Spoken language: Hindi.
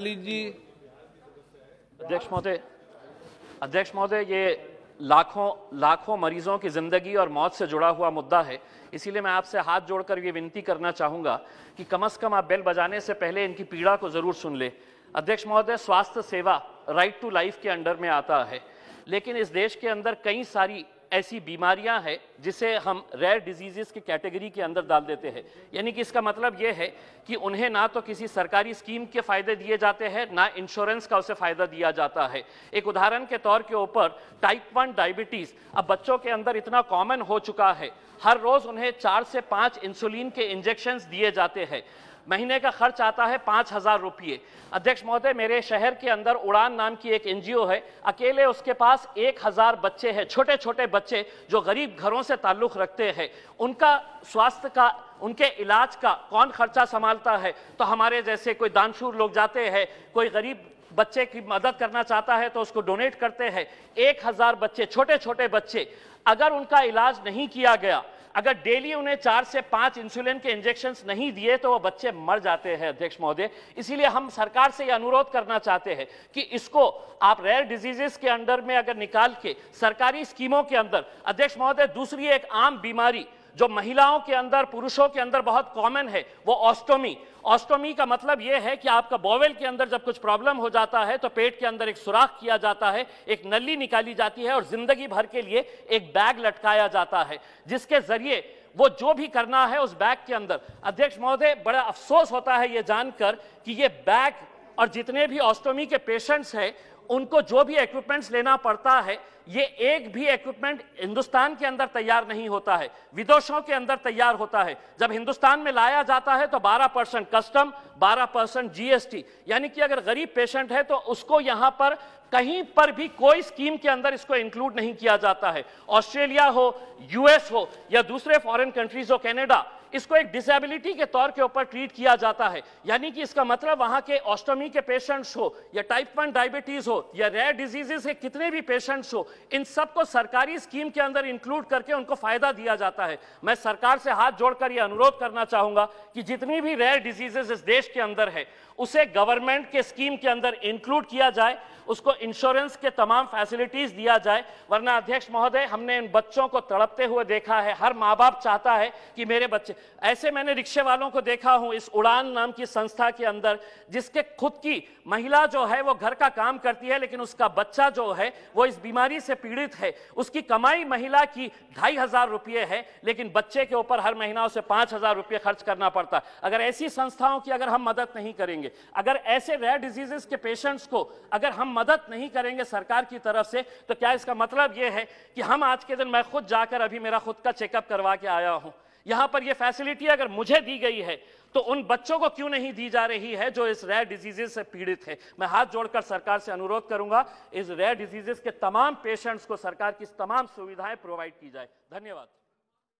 जी। अध्यक्ष महोदय अध्यक्ष महोदय, ये लाखों लाखों मरीजों की ज़िंदगी और मौत से जुड़ा हुआ मुद्दा है। इसीलिए मैं आपसे हाथ जोड़कर ये विनती करना चाहूँगा कि कम अज़ कम आप बेल बजाने से पहले इनकी पीड़ा को ज़रूर सुन ले। अध्यक्ष महोदय, स्वास्थ्य सेवा राइट टू लाइफ के अंडर में आता है, लेकिन इस देश के अंदर कई सारी ऐसी बीमारियाँ हैं जिसे हम रेयर डिजीजेस की कैटेगरी के अंदर डाल देते हैं। यानी कि इसका मतलब यह है कि उन्हें ना तो किसी सरकारी स्कीम के फ़ायदे दिए जाते हैं, ना इंश्योरेंस का उसे फ़ायदा दिया जाता है। एक उदाहरण के तौर के ऊपर टाइप वन डायबिटीज़ अब बच्चों के अंदर इतना कॉमन हो चुका है। हर रोज उन्हें चार से पाँच इंसुलिन के इंजेक्शन दिए जाते हैं। महीने का खर्च आता है पाँच हज़ार रुपये। अध्यक्ष महोदय, मेरे शहर के अंदर उड़ान नाम की एक एनजीओ है। अकेले उसके पास एक हज़ार बच्चे हैं छोटे छोटे बच्चे जो गरीब घरों से ताल्लुक रखते हैं। उनका स्वास्थ्य का, उनके इलाज का कौन खर्चा संभालता है? तो हमारे जैसे कोई दानशूर लोग जाते हैं, कोई गरीब बच्चे की मदद करना चाहता है तो उसको डोनेट करते हैं। एक हज़ार बच्चे छोटे छोटे बच्चे, अगर उनका इलाज नहीं किया गया अगर डेली उन्हें चार से पाँच इंसुलिन के इंजेक्शन नहीं दिए तो वो बच्चे मर जाते हैं, अध्यक्ष महोदय। इसीलिए हम सरकार से यह अनुरोध करना चाहते हैं कि इसको आप रेयर डिजीजेस के अंडर में अगर निकाल के, सरकारी स्कीमों के अंदर, अध्यक्ष महोदय, दूसरी एक आम बीमारी जो महिलाओं के अंदर, पुरुषों के अंदर बहुत कॉमन है, वो ऑस्टोमी ऑस्टोमी का मतलब यह है कि आपका बॉवेल के अंदर जब कुछ प्रॉब्लम हो जाता है तो पेट के अंदर एक सुराख किया जाता है, एक नली निकाली जाती है और ज़िंदगी भर के लिए एक बैग लटकाया जाता है, जिसके ज़रिए वो जो भी करना है उस बैग के अंदर. अध्यक्ष महोदय, बड़ा अफसोस होता है ये जानकर कि ये बैग और जितने भी ऑस्टोमी के पेशेंट्स हैं उनको जो भी इक्विपमेंट्स लेना पड़ता है, ये एक भी इक्विपमेंट हिंदुस्तान के अंदर तैयार नहीं होता है। विदेशों के अंदर तैयार होता है। जब हिंदुस्तान में लाया जाता है तो 12 परसेंट कस्टम 12 परसेंट जीएसटी यानी कि अगर गरीब पेशेंट है तो उसको यहाँ पर कहीं पर भी कोई स्कीम के अंदर इसको इंक्लूड नहीं किया जाता है। ऑस्ट्रेलिया हो यूएस हो, या दूसरे फॉरेन कंट्रीज़ हो कनाडा इसको एक डिसेबिलिटी के तौर के ऊपर ट्रीट किया जाता है। यानी कि इसका मतलब वहाँ के ऑस्टोमी के पेशेंट्स हो, या टाइप वन डायबिटीज़ हो, या रेयर डिजीजेस के कितने भी पेशेंट्स हो, इन सबको सरकारी स्कीम के अंदर इंक्लूड करके उनको फ़ायदा दिया जाता है। मैं सरकार से हाथ जोड़कर यह अनुरोध करना चाहूँगा कि जितनी भी रेयर डिजीजेस इस देश के अंदर है, उसे गवर्नमेंट के स्कीम के अंदर इंक्लूड किया जाए, उसको इंश्योरेंस के तमाम फैसिलिटीज़ दिया जाए। वरना अध्यक्ष महोदय, हमने इन बच्चों को तड़पते हुए देखा है, हर माँ बाप चाहता है कि मेरे बच्चे ऐसे मैंने रिक्शे वालों को देखा हूँ इस उड़ान नाम की संस्था के अंदर, जिसके खुद की महिला जो है वो घर का काम करती है, लेकिन उसका बच्चा जो है वो इस बीमारी से पीड़ित है। उसकी कमाई महिला की ढाई हज़ार रुपये है, लेकिन बच्चे के ऊपर हर महीना उसे पाँच हज़ार रुपये खर्च करना पड़ता। अगर ऐसी संस्थाओं की अगर हम मदद नहीं करेंगे, अगर ऐसे रेयर डिजीजेस के पेशेंट्स को अगर हम मदद नहीं करेंगे सरकार की तरफ़ से तो क्या इसका मतलब यह है कि हम आज के दिन मैं खुद जाकर अभी मेरा खुद का चेकअप करवा के आया हूँ। यहाँ पर यह फैसिलिटी अगर मुझे दी गई है तो उन बच्चों को क्यों नहीं दी जा रही है जो इस रेयर डिजीजेस से पीड़ित है? मैं हाथ जोड़कर सरकार से अनुरोध करूँगा, इस रेयर डिजीजेस के तमाम पेशेंट्स को सरकार की तमाम सुविधाएँ प्रोवाइड की जाए। धन्यवाद।